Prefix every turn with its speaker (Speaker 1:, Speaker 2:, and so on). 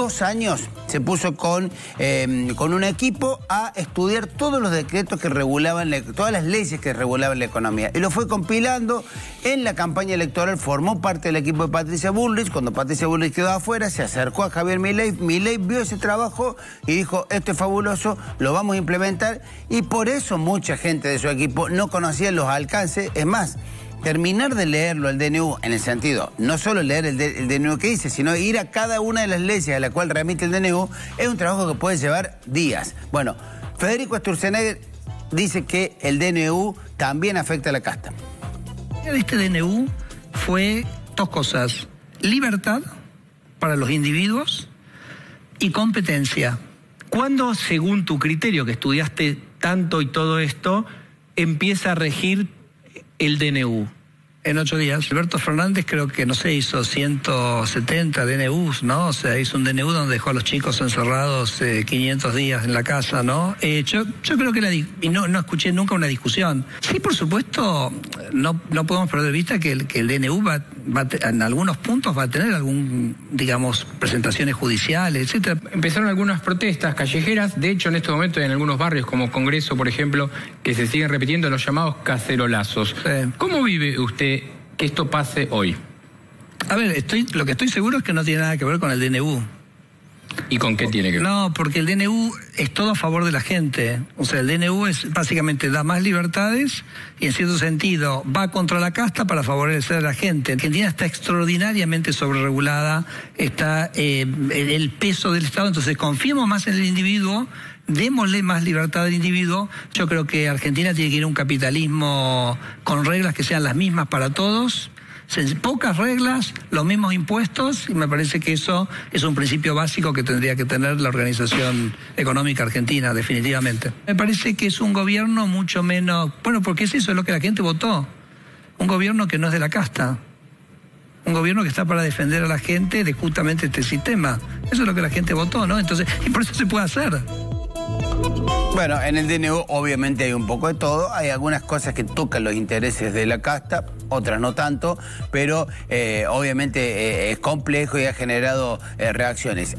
Speaker 1: dos años se puso con, em, con un equipo a estudiar todos los decretos que regulaban, todas las leyes que regulaban la economía. Y lo fue compilando en la campaña electoral, formó parte del equipo de Patricia Bullrich. Cuando Patricia Bullrich quedó afuera, se acercó a Javier Milei. Milei vio ese trabajo y dijo, esto es fabuloso, lo vamos a implementar. Y por eso mucha gente de su equipo no conocía los alcances. Es más, terminar de leerlo el DNU, en el sentido, no solo leer el, DNU que dice, sino ir a cada una de las leyes a la cual remite el DNU, es un trabajo que puede llevar días. Bueno, Federico Sturzenegger dice que el DNU también afecta a la casta.
Speaker 2: Este DNU fue dos cosas, libertad para los individuos y competencia. ¿Cuándo, según tu criterio, que estudiaste tanto y todo esto, empieza a regir el DNU? En ocho días. Alberto Fernández creo que, no sé, hizo 170 DNUs, ¿no? O sea, hizo un DNU donde dejó a los chicos encerrados 500 eh, días en la casa, ¿no? Eh, yo, yo creo que la... Y no, no escuché nunca una discusión. Sí, por supuesto, no, no podemos perder de vista que el, que el DNU va, va en algunos puntos va a tener algún, digamos, presentaciones judiciales, etcétera.
Speaker 3: Empezaron algunas protestas callejeras, de hecho en este momento en algunos barrios como Congreso, por ejemplo, que se siguen repitiendo los llamados cacerolazos. ¿Cómo vive usted que esto pase hoy?
Speaker 2: A ver, estoy, lo que estoy seguro es que no tiene nada que ver con el DNU.
Speaker 3: ¿Y con qué tiene que ver?
Speaker 2: No, porque el DNU es todo a favor de la gente. O sea, el DNU es básicamente da más libertades y en cierto sentido va contra la casta para favorecer a la gente. Argentina está extraordinariamente sobreregulada, está eh, el peso del Estado, entonces confiemos más en el individuo, démosle más libertad al individuo. Yo creo que Argentina tiene que ir a un capitalismo con reglas que sean las mismas para todos pocas reglas, los mismos impuestos, y me parece que eso es un principio básico que tendría que tener la Organización Económica Argentina, definitivamente. Me parece que es un gobierno mucho menos, bueno, porque es eso, es lo que la gente votó, un gobierno que no es de la casta. Un gobierno que está para defender a la gente de justamente este sistema. Eso es lo que la gente votó, ¿no? Entonces, y por eso se puede hacer.
Speaker 1: Bueno, en el DNU obviamente hay un poco de todo. Hay algunas cosas que tocan los intereses de la casta, otras no tanto, pero eh, obviamente eh, es complejo y ha generado eh, reacciones.